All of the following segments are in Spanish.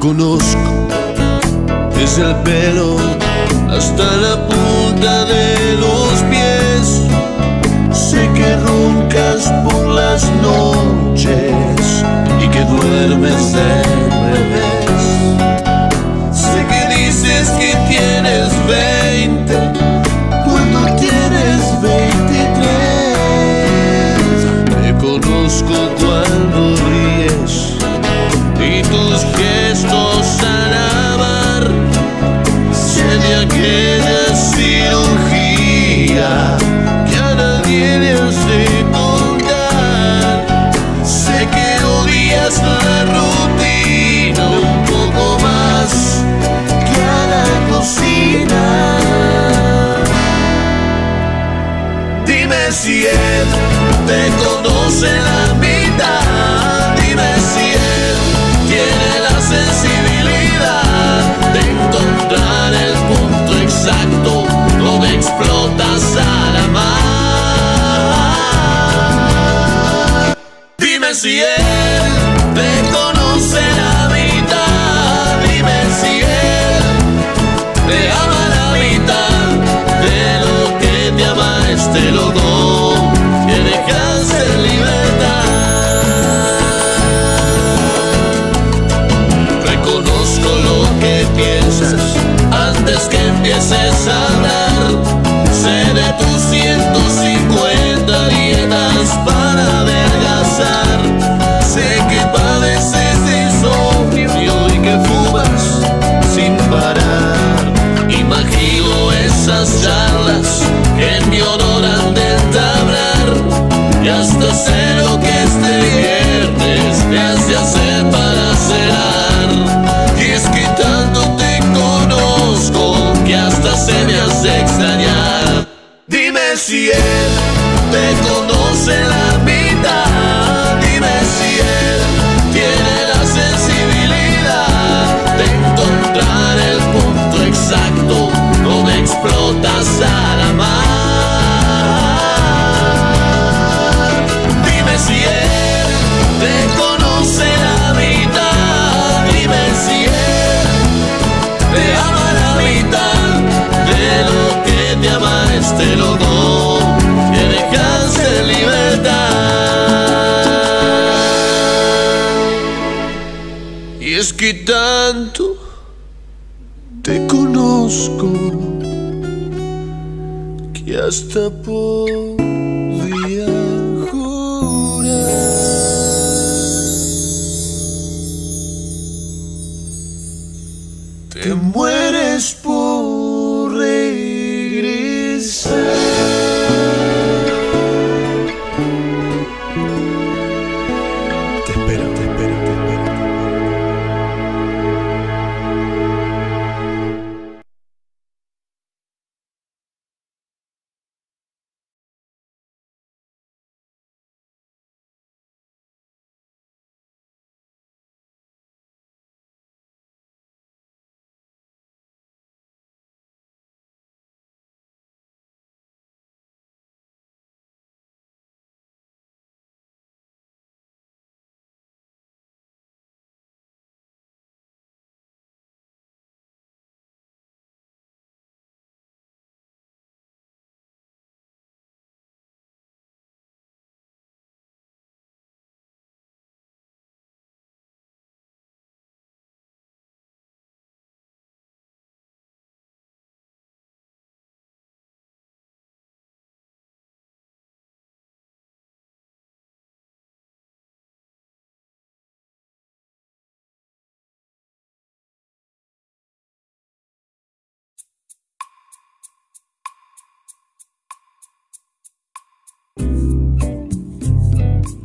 Conozco desde el pelo hasta la punta de los pies. Sé que roncas por las noches y que duermes de si él te conoce la mitad. Dime si él tiene la sensibilidad de encontrar el punto exacto donde explotas a la mar. Dime si él te conoce la mitad. Dime si él te ama la mitad de lo que te ama este loco que empieces a hablar. Sé de tus 150 dietas para adelgazar. Sé que padeces de insomnio y que fumas sin parar. Imagino esas charlas que en mi honor han de entablar. Y hasta sé lo que este Dime si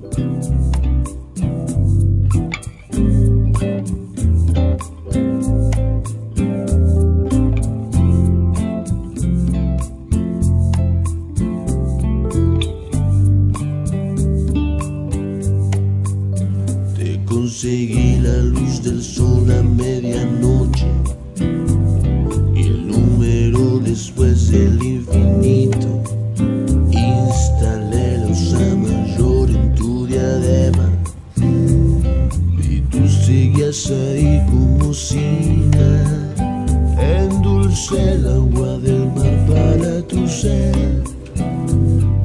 Te conseguí la luz del sol a medianoche y con música endulce el agua del mar para tu ser.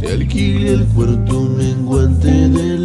Te alquile el cuarto menguante de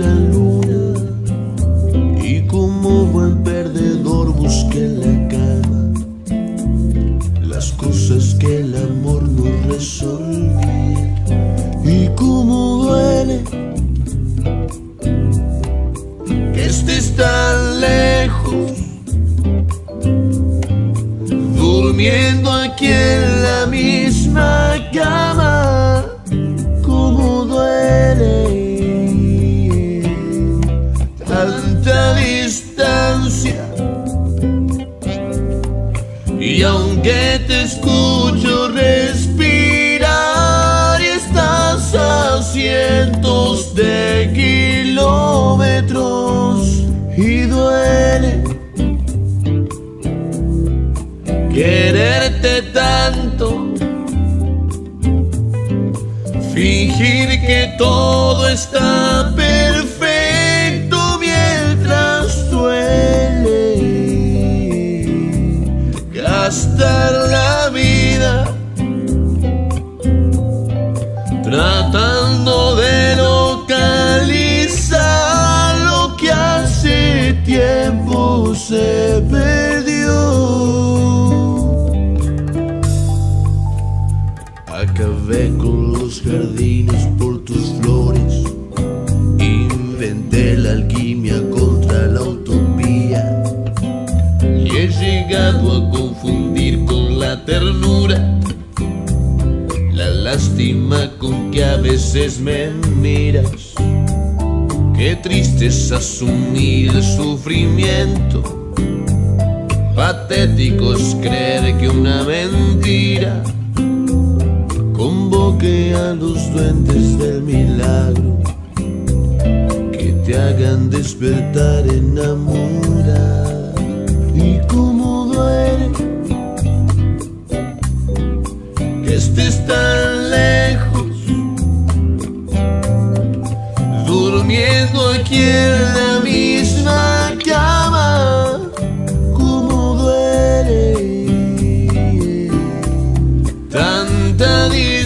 tanta.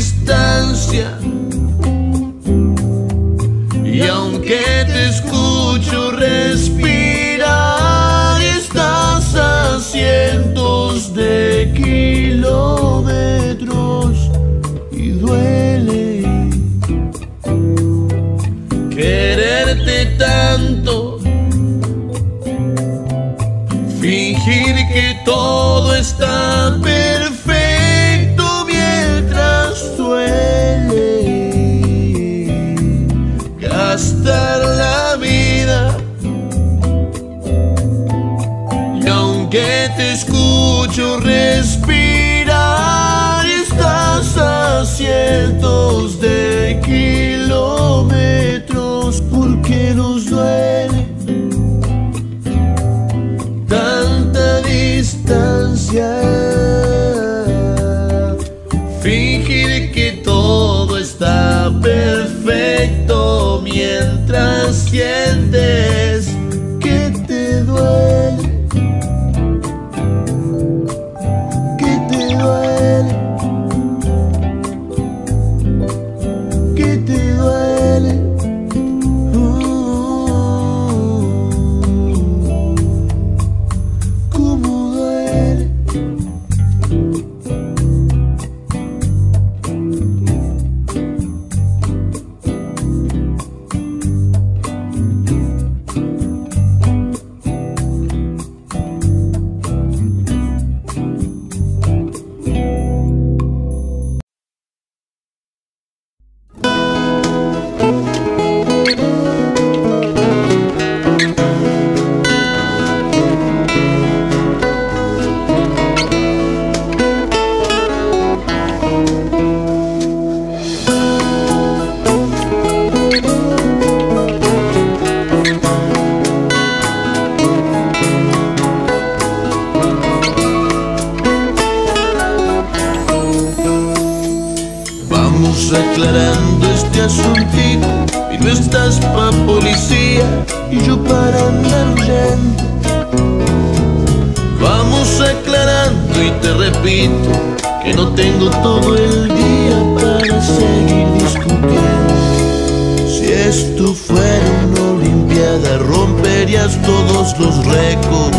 Si esto fuera una olimpiada romperías todos los récords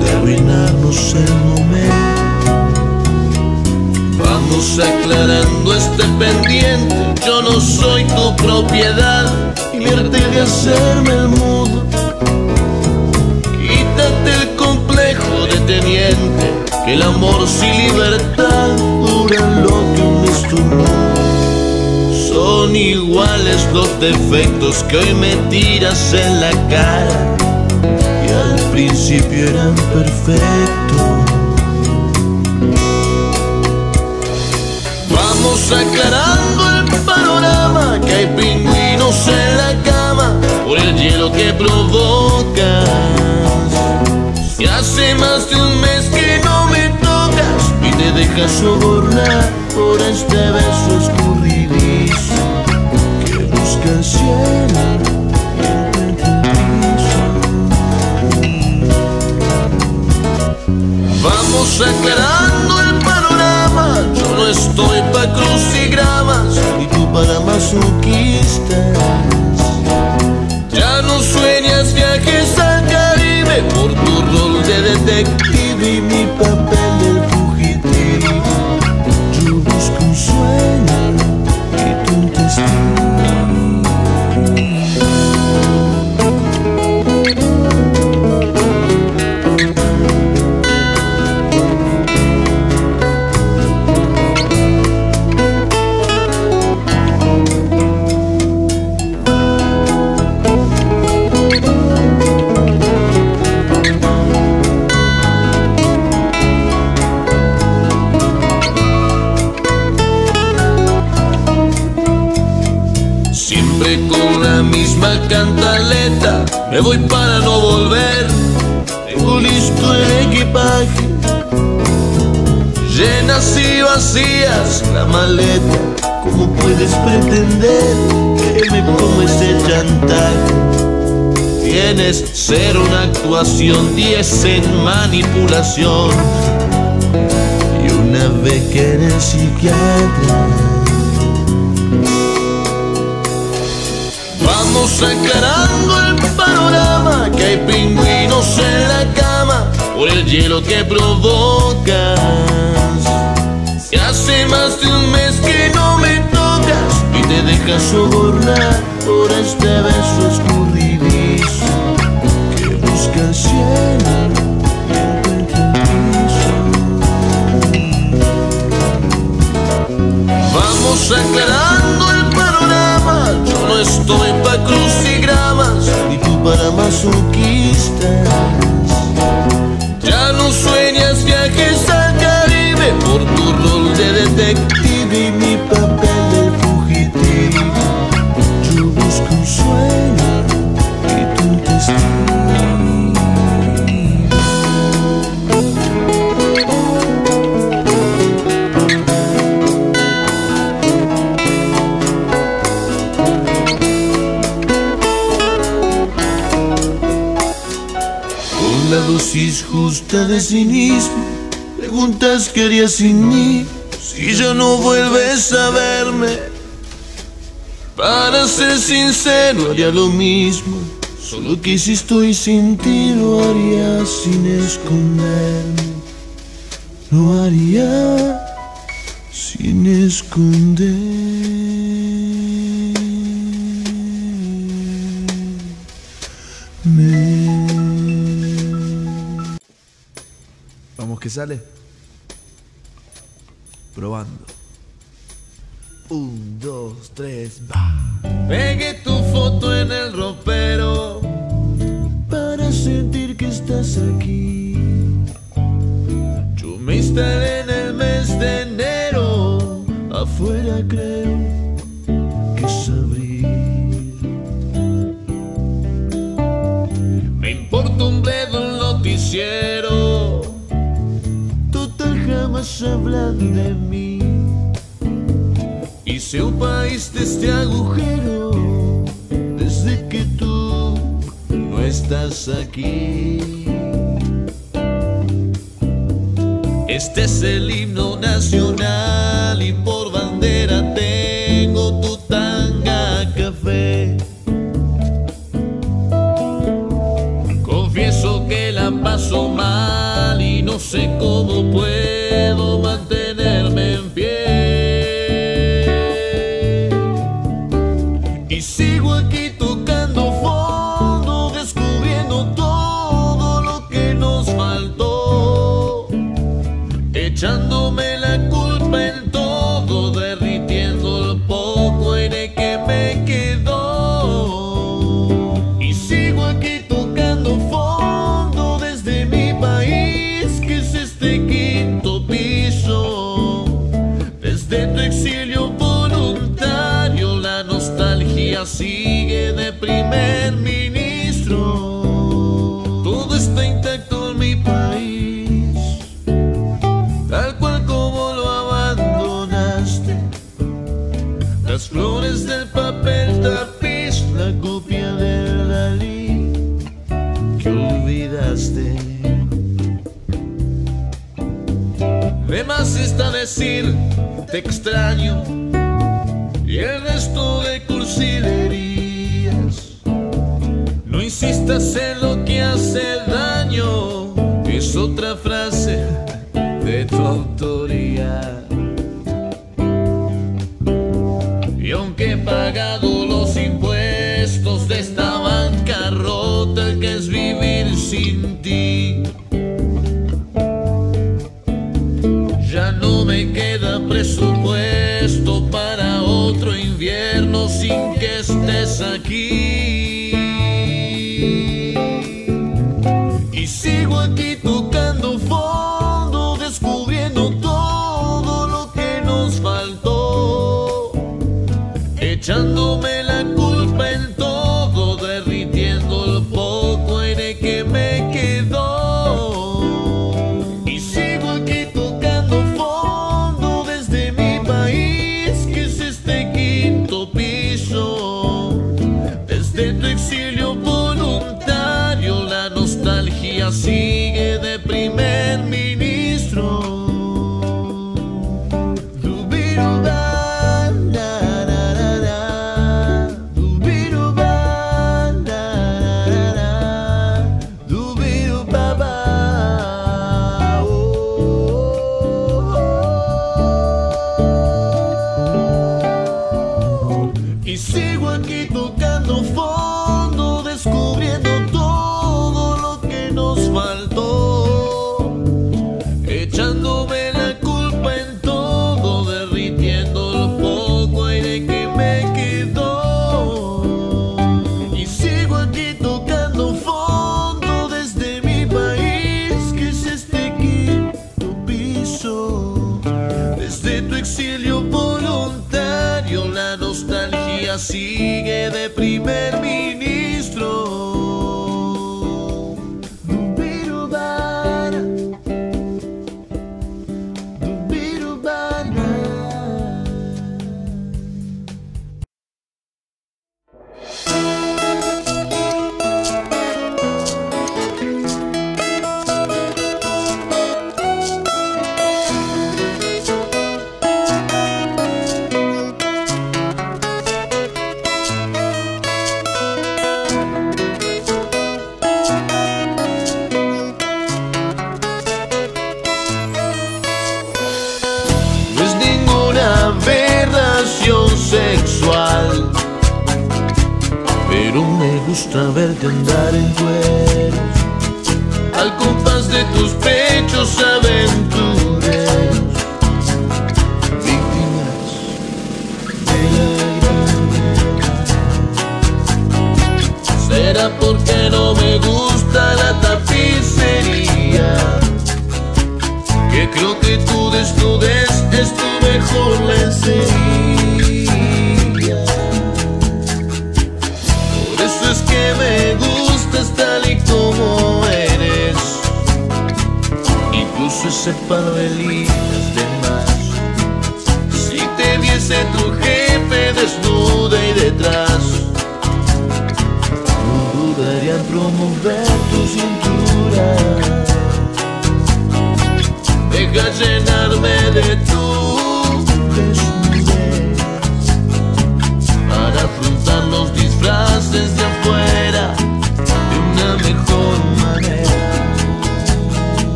de arruinarnos el momento. Vamos aclarando este pendiente, yo no soy tu propiedad, invierte de hacerme el mudo. Quítate el complejo de teniente, que el amor sin libertad dura lo que un estornudo. Son iguales los defectos que hoy me tiras en la cara, y al principio eran perfectos. Vamos aclarando el panorama Que hay pingüinos en la cama Por el hielo que provocas. Y hace más de un mes que no me tocas Y te dejas sobornar por este beso escurridizo Vamos aclarando el panorama. Yo no estoy pa' crucigramas. Ni tú para masoquistas. Ya no sueñas viajes al Caribe Por tu rol de detective Me voy para no volver. Tengo listo el equipaje. Llenas y vacías la maleta. ¿Cómo puedes pretender que me como ese chantaje? Tienes cero en actuación, diez en manipulación. Y una beca en el psiquiatra Vamos aclarando el panorama Que hay pingüinos en la cama Por el hielo que provocas. Y hace más de un mes que no me tocas Y te dejas sobornar por este beso escurridizo Que busca el cielo Vamos aclarando el panorama Yo no estoy para masoquistas de cinismo Preguntas qué harías sin mí Si ya no vuelves a verme. Para ser sincero haría lo mismo Solo que si estoy sin ti lo haría sin esconderme. Lo haría sin esconderme sale. Probando. Un, dos, tres, va. Pegué tu foto en el ropero para sentir que estás aquí. Yo me instalé en el mes de enero, afuera creo que es abril. Me importa un bledo el noticiero, damas se hablan de mí. Hice un país de este agujero desde que tú no estás aquí. Este es el himno nacional y por bandera tengo tu tanga café. Confieso que la paso mal y no sé cómo puedo. extraño y el resto de cursilerías. No insistas en lo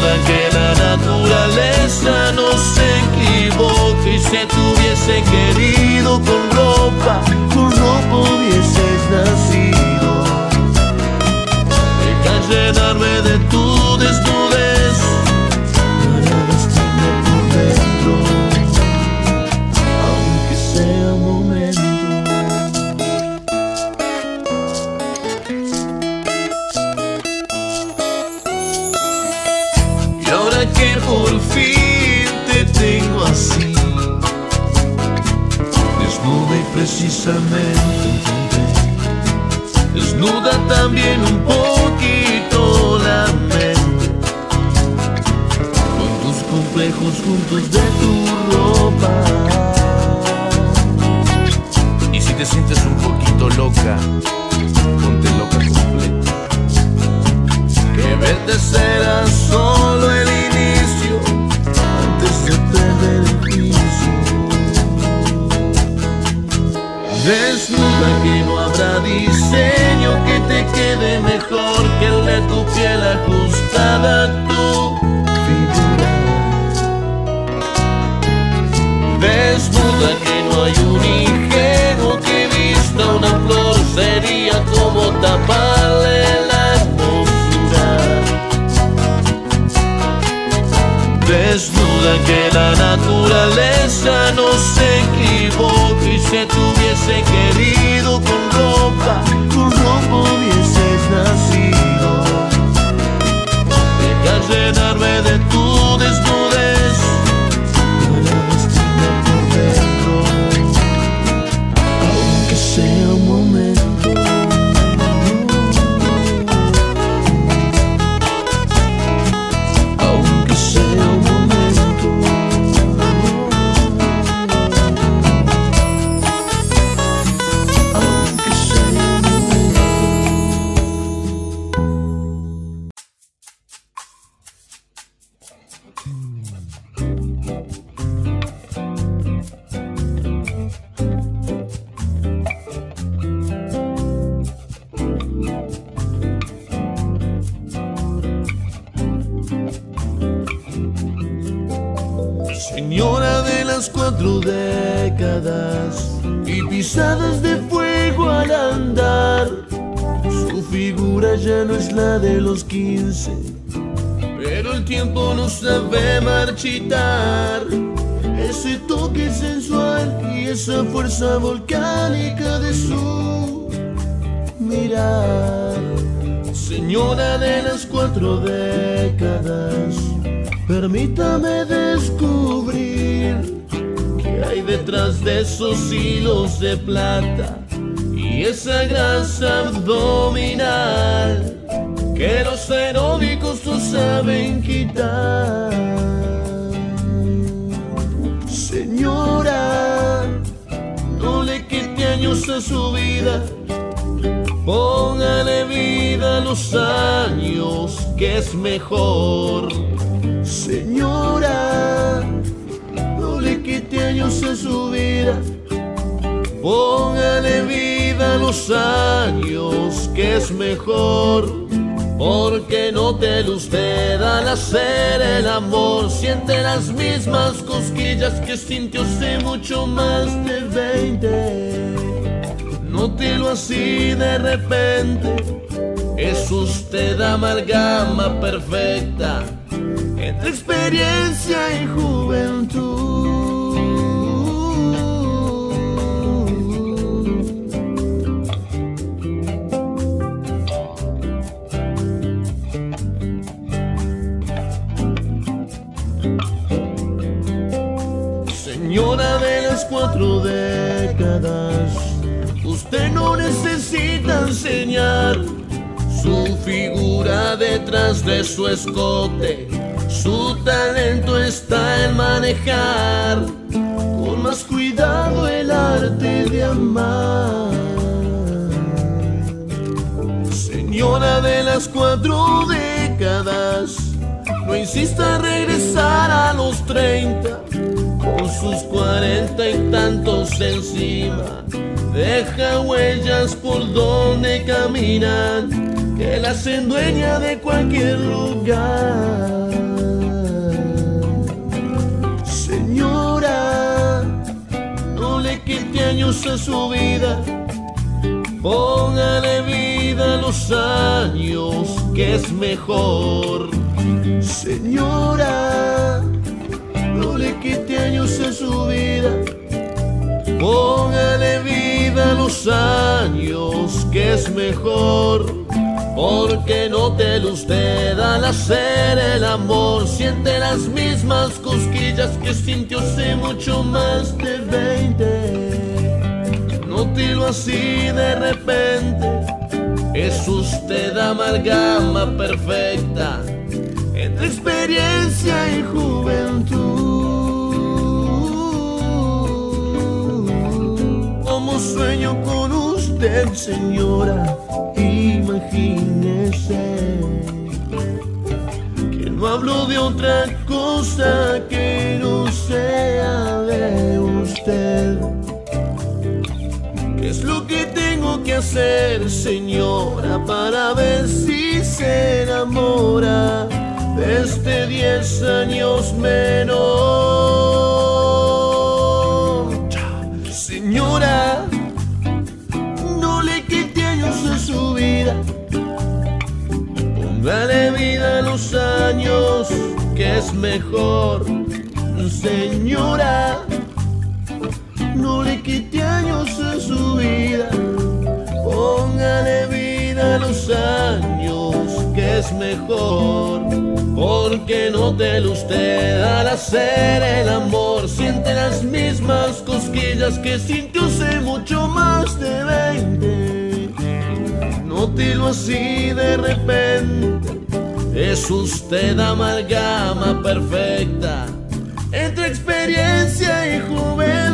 Que la naturaleza no se equivoque y se tuviese querido con ropa también un poquito ajustada tu figura. Desnuda que no hay un ingenuo que vista una flor sería como taparle la hermosura. Desnuda que la naturaleza no se equivoque y se tuviese querido con ropa, con ropa Llenarme de tu Señora de las cuatro décadas y pisadas de fuego al andar. Su figura ya no es la de los quince, pero el tiempo no sabe marchitar. Ese toque sensual y esa fuerza volcánica de su mirar. Señora de las cuatro décadas, permítame descubrir qué hay detrás de esos hilos de plata y esa grasa abdominal que los aeróbicos no saben quitar. Señora, no le quite años a su vida. Póngale vida a los años, que es mejor. Señora, no le quite años a su vida. Póngale vida a los años, que es mejor. Porque no te usted al hacer el amor, siente las mismas cosquillas que sintió hace mucho más de 20 inútil así de repente. Es usted amalgama perfecta entre experiencia y juventud. Señora de las cuatro décadas usted no necesita enseñar su figura detrás de su escote. Su talento está en manejar con más cuidado el arte de amar. Señora de las cuatro décadas, no insista en regresar a los treinta con sus cuarenta y tantos encima. Deja huellas por donde caminan, que la hacen de cualquier lugar. Señora, no le quite años a su vida, póngale vida a los años, que es mejor. Señora, no le quite años a su vida. Póngale vida a los años, que es mejor. Porque no te usted al hacer el amor. Siente las mismas cosquillas que sintió hace mucho más de 20. Nótelo así de repente. Es usted amalgama perfecta experiencia y juventud. Como sueño con usted, señora, imagínese que no hablo de otra cosa que no sea de usted. ¿Qué es lo que tengo que hacer, señora, para ver si se enamora? Desde diez años menor. Señora, no le quite años a su vida, póngale vida a los años, que es mejor. Señora, no le quite años a su vida, póngale vida a los años, es mejor. Porque no te usted al hacer el amor Siente las mismas cosquillas que sintió hace mucho más de 20 Nótelo así de repente Es usted amalgama perfecta Entre experiencia y juventud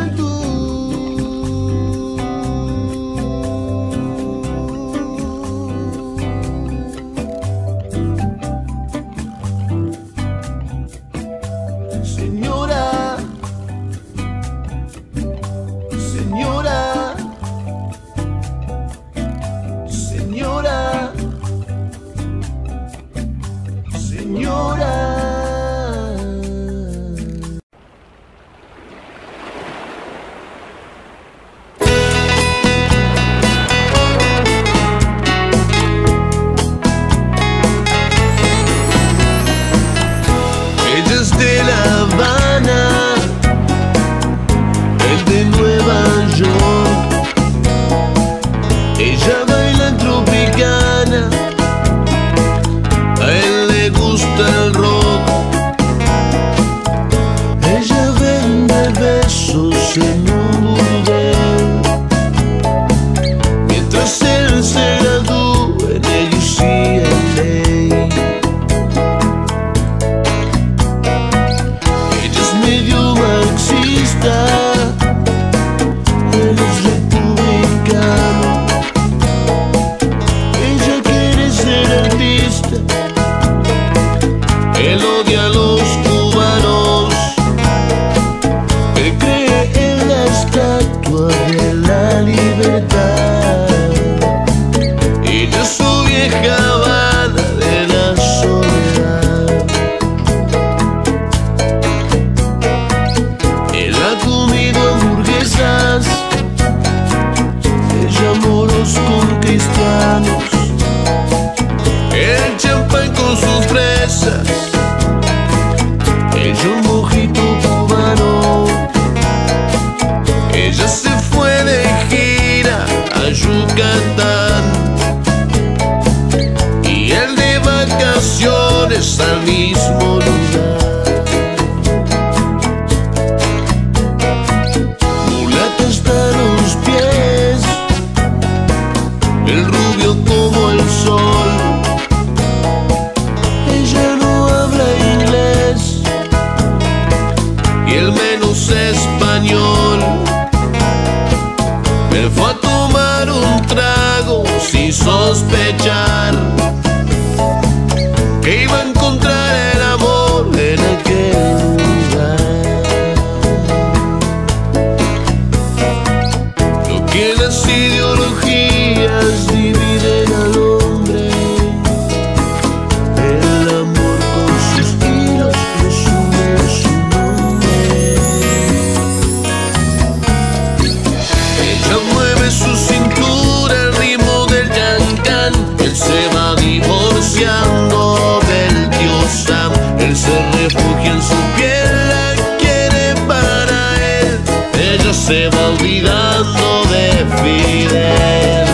se va olvidando de Fidel.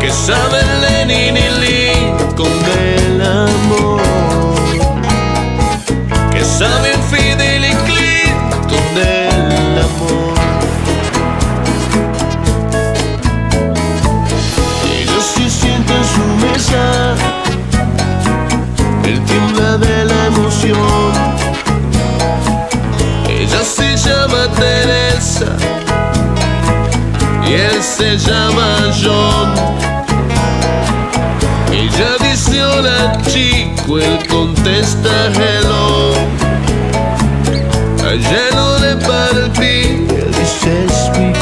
Que saben Lenin y Lee con Melanie. se llama John. Ella dice hola chico, él contesta hello. Allá no le partí, dice sweet.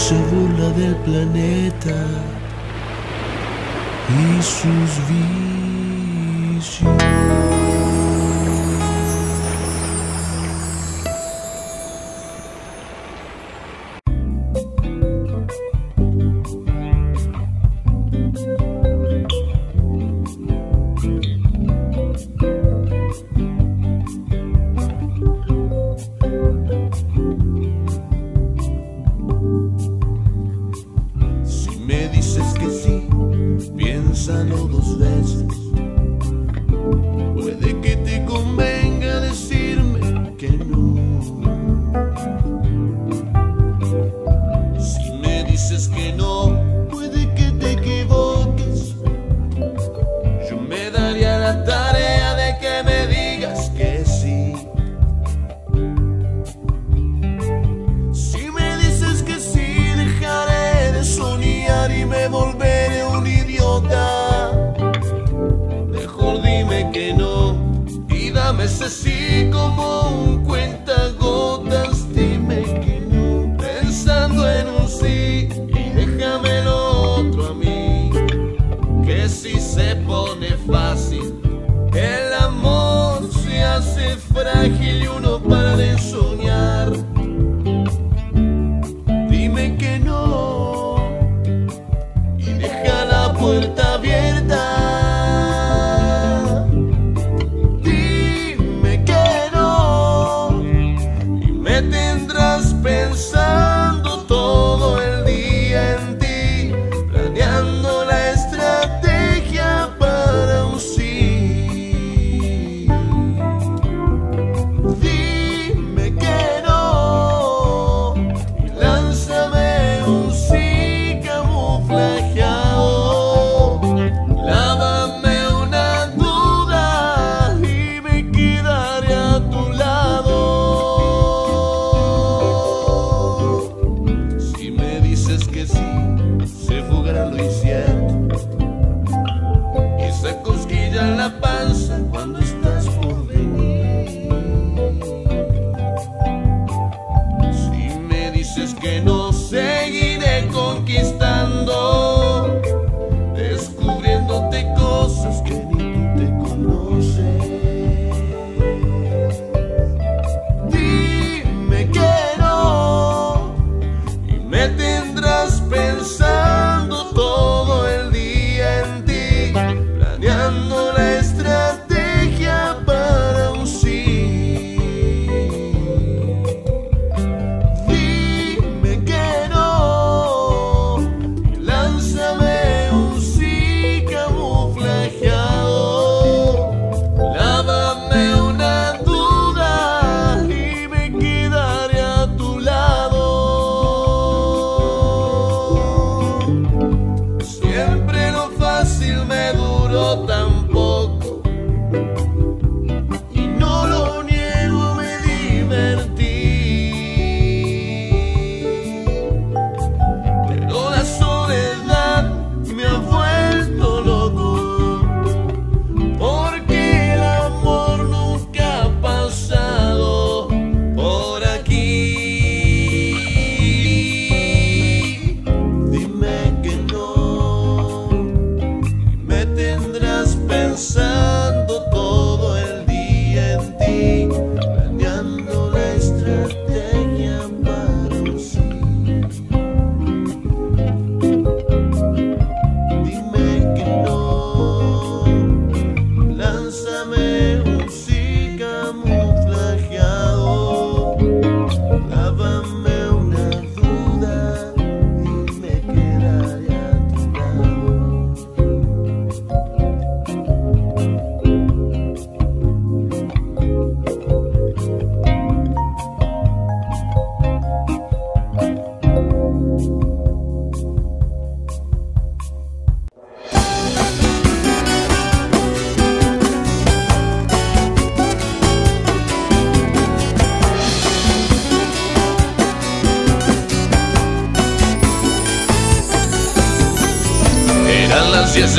se burla del planeta y sus vicios.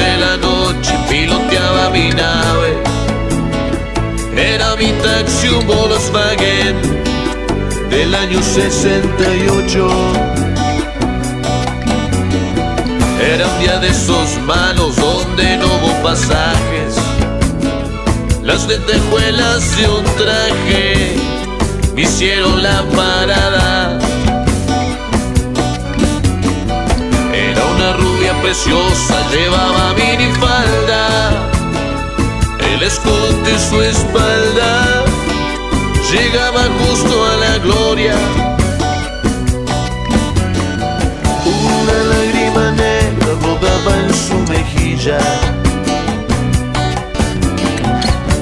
De la noche piloteaba mi nave. Era mi taxi un Volkswagen del año 68. Era un día de esos malos donde no hubo pasajes. Las lentejuelas de un traje me hicieron la parada. Preciosa, llevaba minifalda. El escote su espalda llegaba justo a la gloria. Una lágrima negra rodaba en su mejilla.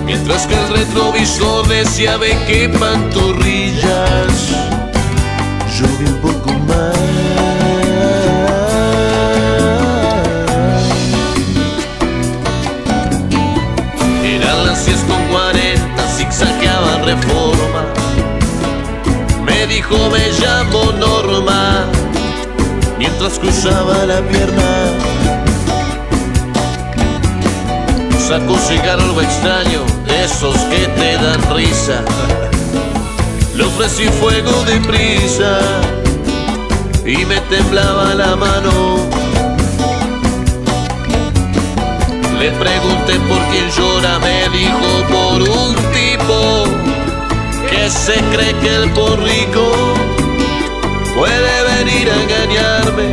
Mientras que el retrovisor decía ve qué pantorrillas. Yo Me llamo Norma, mientras cruzaba la pierna. Sacó un cigarro algo extraño, de esos que te dan risa. Le ofrecí fuego de prisa y me temblaba la mano. Le pregunté por quién llora, me dijo por un tipo que se cree que el porrico puede venir a engañarme.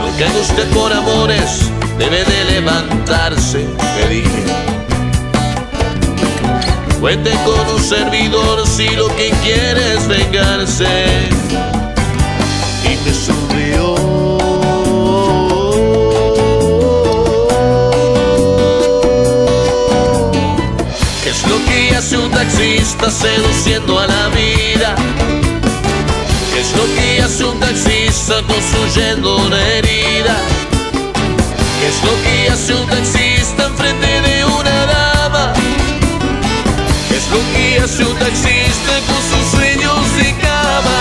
Aunque haga usted por amores, debe de levantarse, le dije. Cuente con un servidor si lo que quiere es vengarse. Un taxista seduciendo a la vida? ¿Qué es lo que hace un taxista construyendo una herida? ¿Qué es lo que hace un taxista enfrente de una dama? ¿Qué es lo que hace un taxista con sus sueños de cama?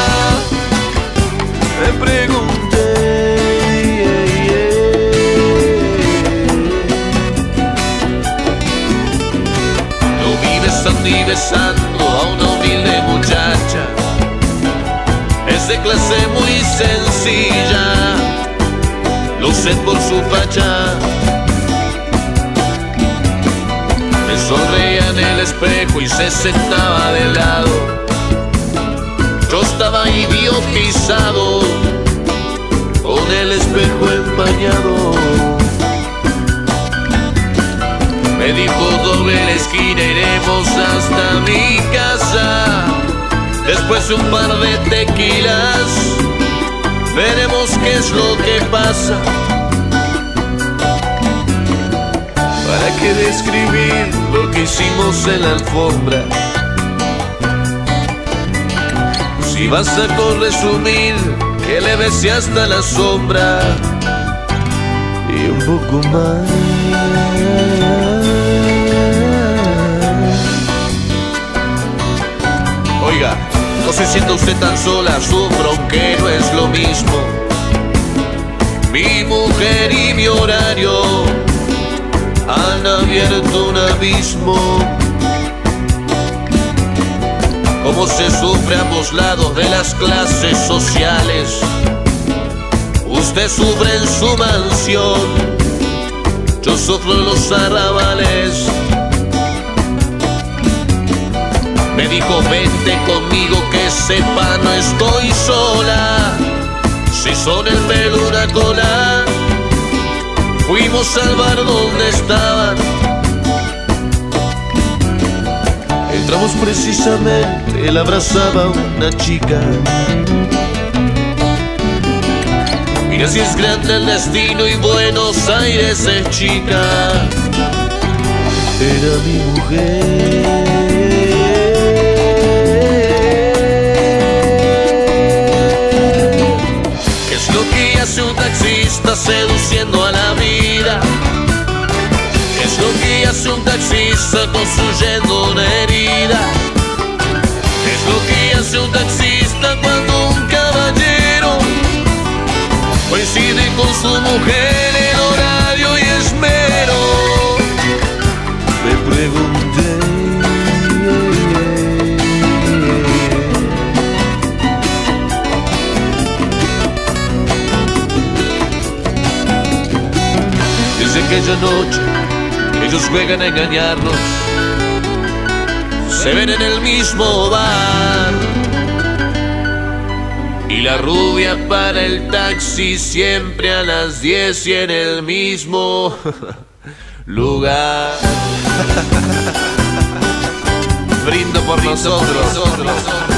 Me pregunté. Besando a una humilde muchacha. Es de clase muy sencilla, sé por su facha. Me sonreía en el espejo y se sentaba de lado. Yo estaba idiotizado, con el espejo empañado. Me dijo doble la esquina, hasta mi casa. Después de un par de tequilas, veremos qué es lo que pasa. ¿Para qué describir lo que hicimos en la alfombra? Si vas a corresumir, que le besé hasta la sombra y un poco más. No se sienta usted tan sola, sufro aunque no es lo mismo. Mi mujer y mi horario han abierto un abismo. Cómo se sufre a ambos lados de las clases sociales. Usted sufre en su mansión, yo sufro en los arrabales. Dijo, vente conmigo que sepa, no estoy sola. Si son el pelo una cola, fuimos al bar donde estaban. Entramos precisamente, él abrazaba una chica. Mira si es grande el destino y Buenos Aires es chica. Era mi mujer. Taxista seduciendo a la vida? ¿Qué es lo que hace un taxista construyendo una herida? ¿Qué es lo que hace un taxista cuando un caballero coincide con tu mujer en horario y esmero. Me pregunté. Aquella noche ellos juegan a engañarnos. Se ven en el mismo bar. Y la rubia para el taxi siempre a las 10 y en el mismo lugar. Brindo por nosotros.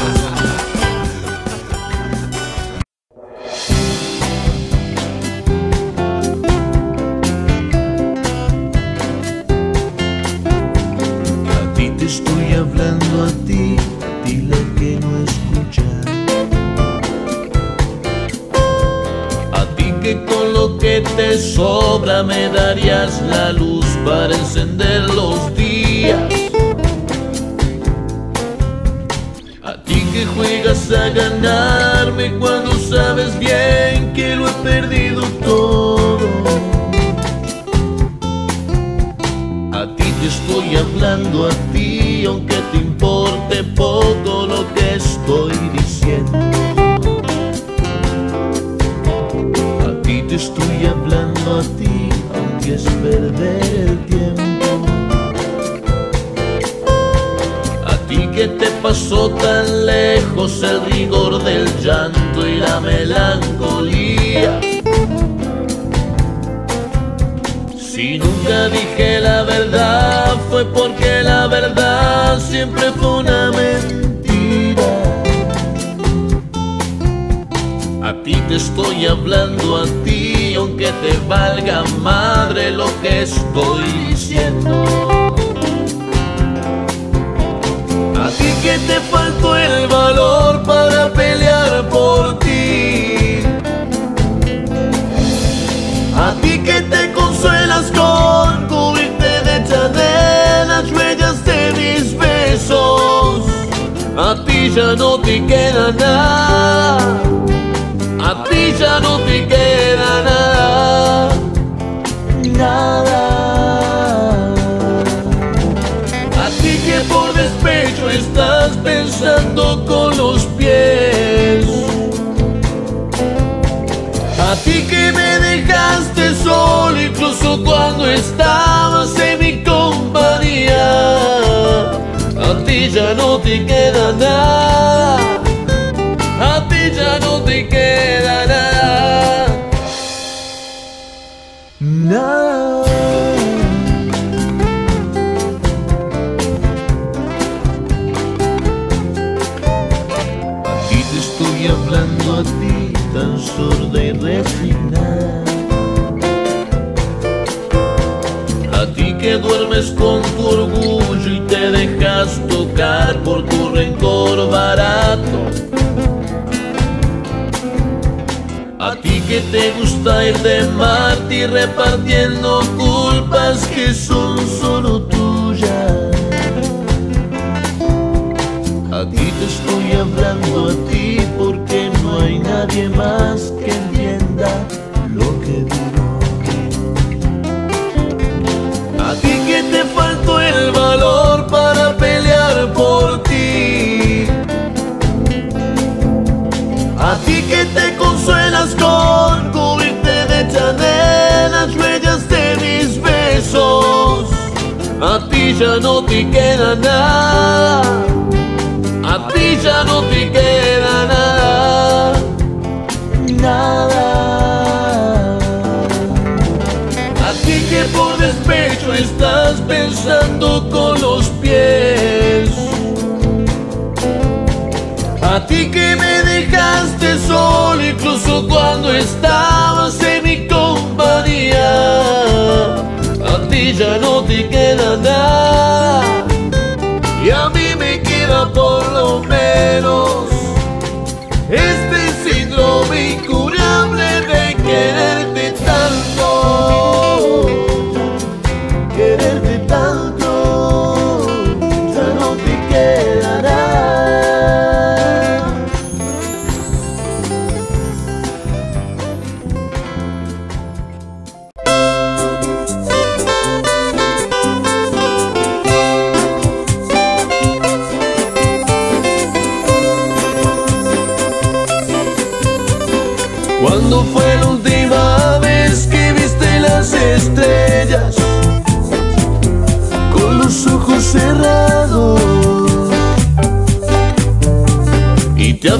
Estoy hablando a ti tan sorda y resignada. A ti que duermes con tu orgullo y te dejas tocar por tu rencor barato. A ti que te gusta ir de mártir repartiendo culpas que son solo tuyas. A ti te estoy hablando a ti nadie más que entienda lo que digo. A ti que te faltó el valor para pelear por ti. A ti que te consuelas con cubrirte de Chanel las huellas de mis besos. A ti ya no te queda nada. A ti ya no te queda nada. Nada. Estás pensando con los pies. A ti que me dejaste solo incluso cuando estabas en mi compañía. A ti ya no te queda nada. Y a mí me queda por lo menos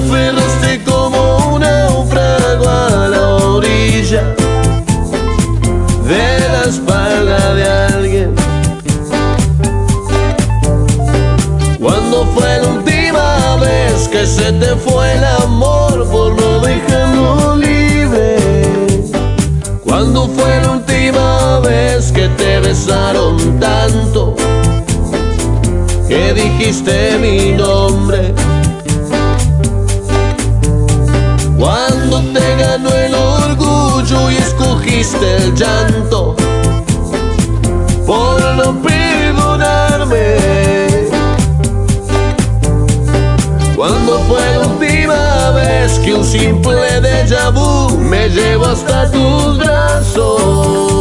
aferraste como un náufrago a la orilla de la espalda de alguien. Cuando fue la última vez que se te fue el amor por no dejarlo libre? Cuando fue la última vez que te besaron tanto? Que dijiste mi nombre Cuando te ganó el orgullo y escogiste el llanto por no perdonarme. Cuando fue la última vez que un simple déjà vu me llevó hasta tus brazos.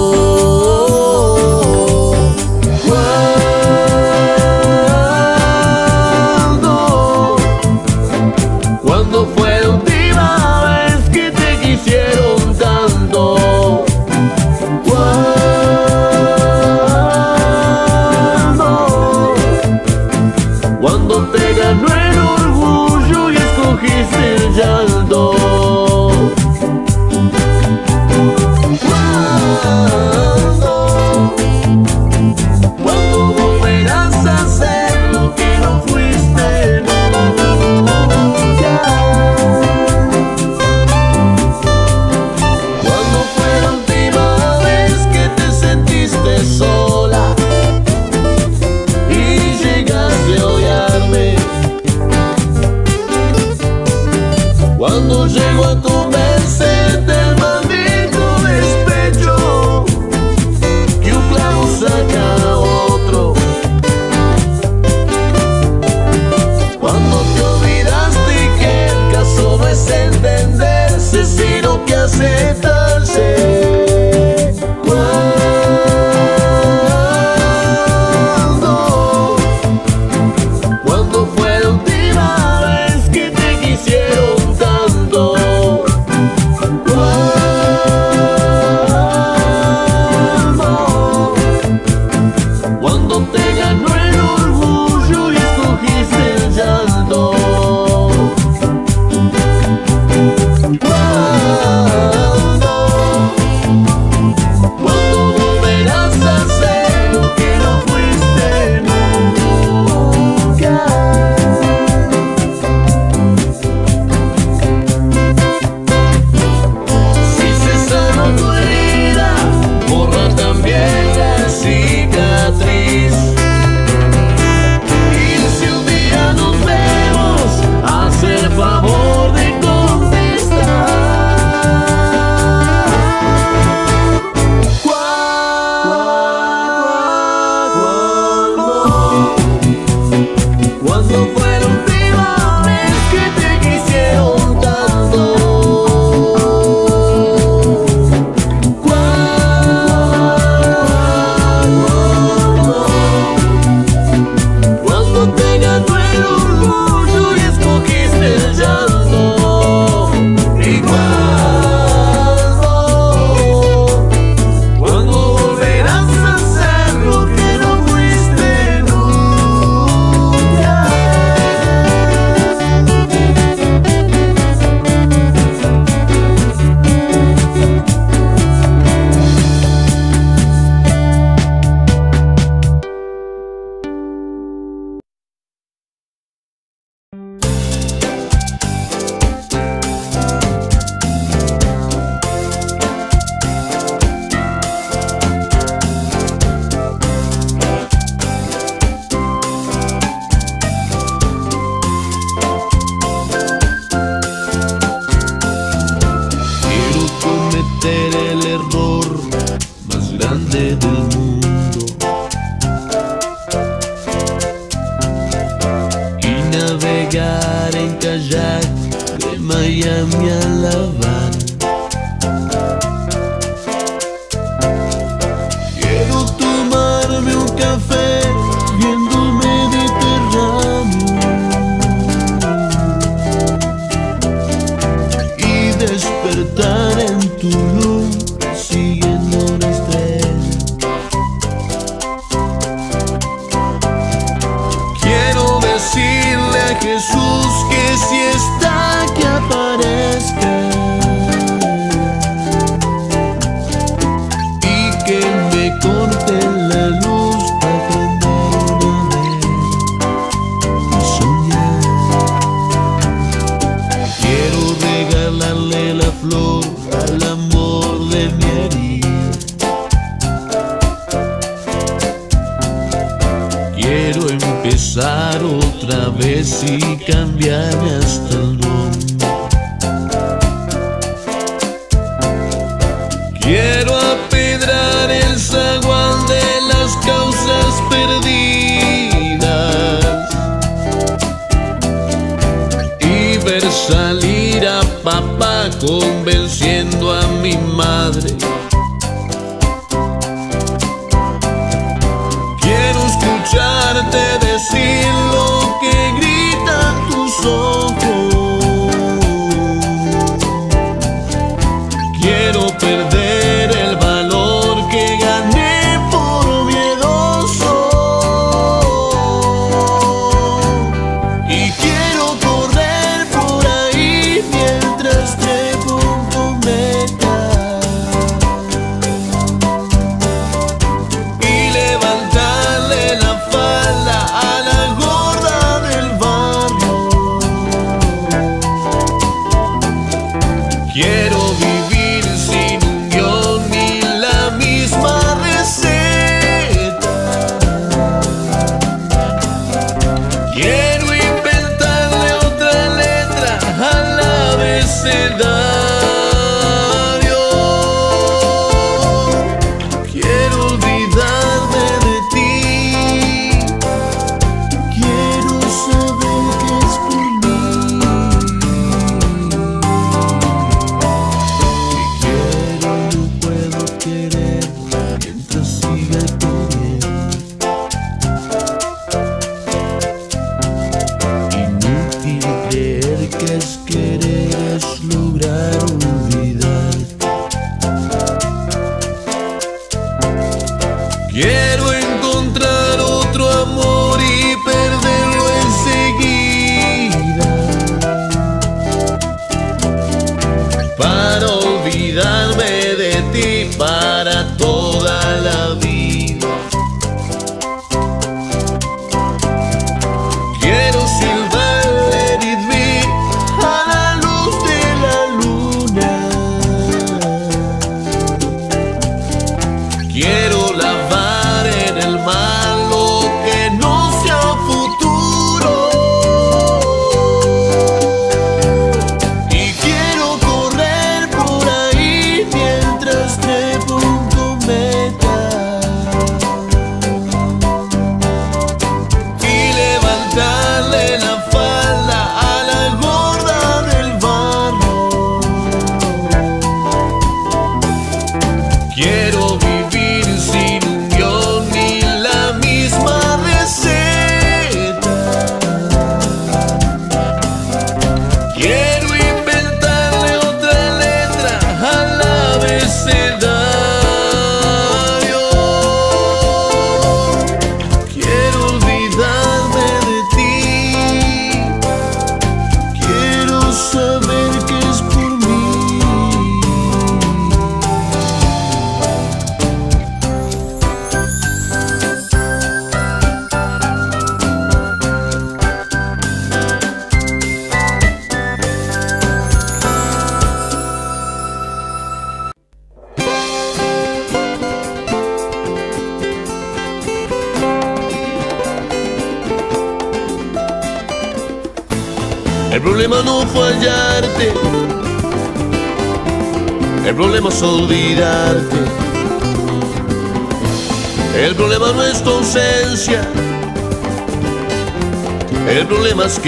madre.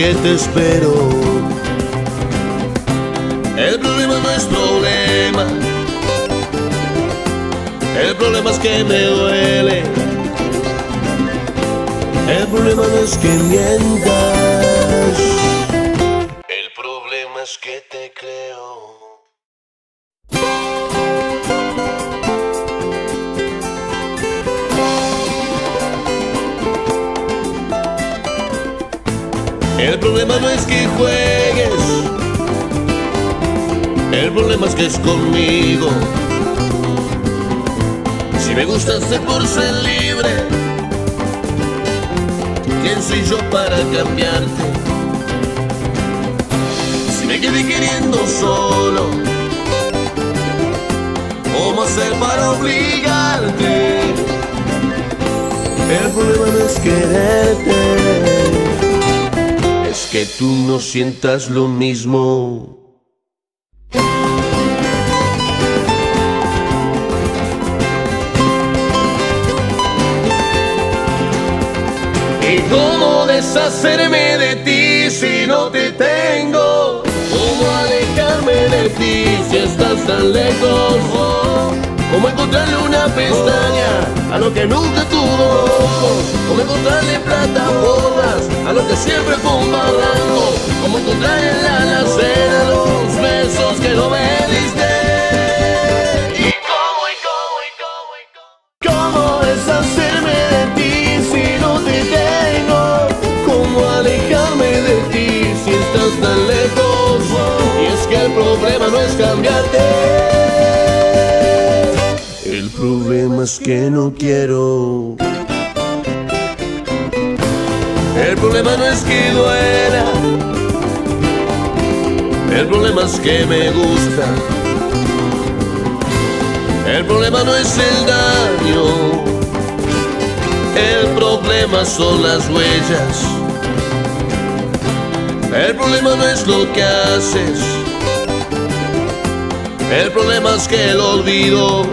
que te espero. El problema no es problema, el problema es que me duele. El problema no es que me si estás tan lejos? ¿Cómo encontrarle una pestaña a lo que nunca tuvo? ¿Cómo encontrarle plataformas a lo que siempre fue un barranco? ¿Cómo encontrarle en la alacena los besos que no me diste? El problema no es cambiarte. El problema es que no quiero. El problema no es que duela. El problema es que me gusta. El problema no es el daño. El problema son las huellas. El problema no es lo que haces. El problema es que el olvido.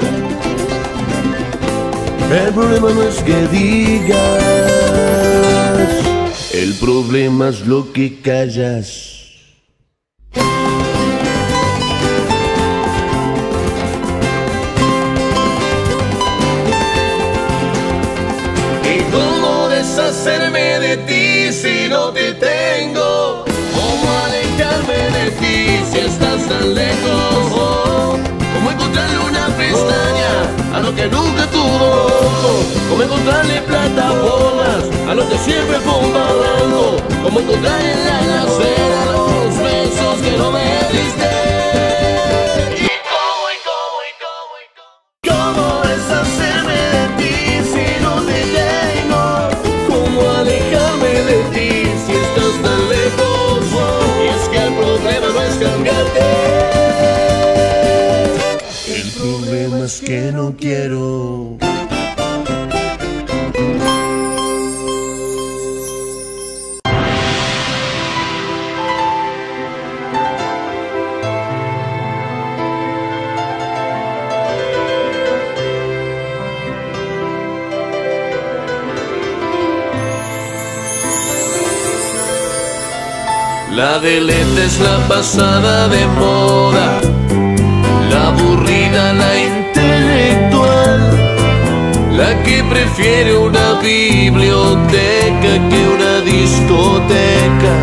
El problema no es que digas. El problema es lo que callas. La pasada de moda, la aburrida, la intelectual, la que prefiere una biblioteca que una discoteca.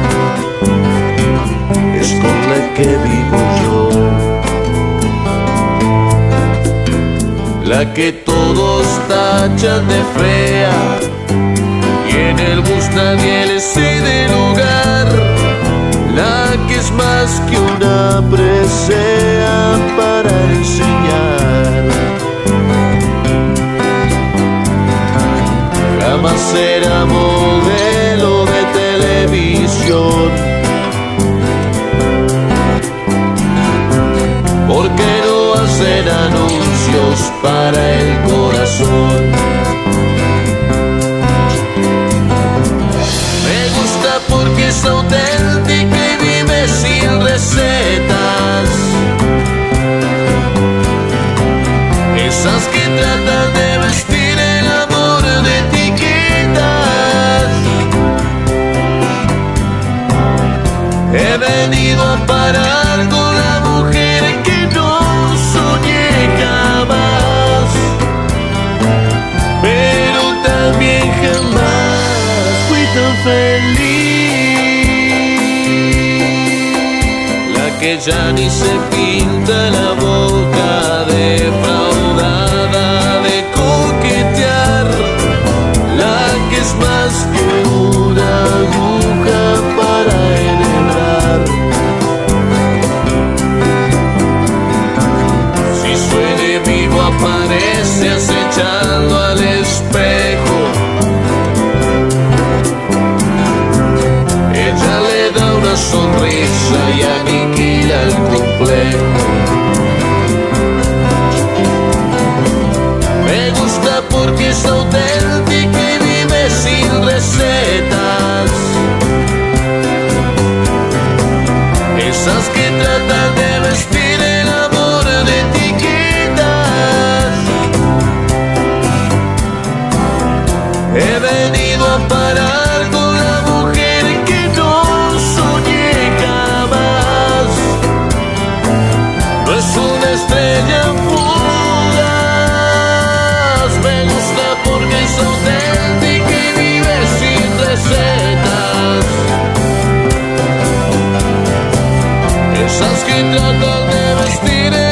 Es con la que vivo yo, la que todos tachan de fea y en el bus nadie le cede lugar. La que es más que una presea para enseñar. Jamás será modelo de televisión. Porque no hacen anuncios para el corazón. Me gusta porque es auténtica ya ni se pinta la boca defraudada So bad. distintos donde vestir.